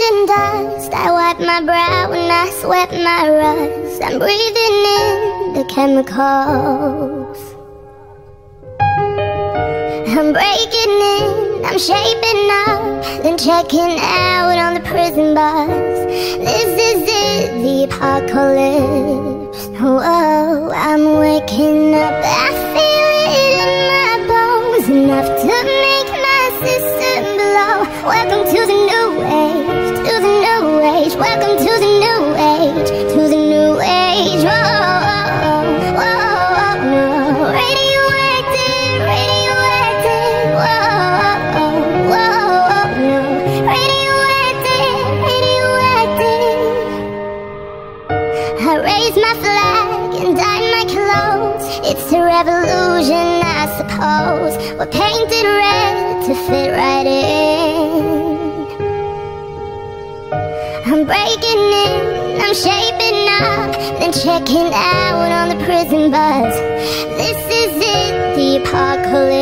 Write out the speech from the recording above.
and dust. I wipe my brow and I sweat my rust. I'm breathing in the chemicals. I'm breaking in, I'm shaping up Then checking out on the prison bus. This is it, the apocalypse raise my flag and dye my clothes. It's a revolution, I suppose. We're painted red to fit right in. I'm breaking in, I'm shaping up Then checking out on the prison bus. This is it, the apocalypse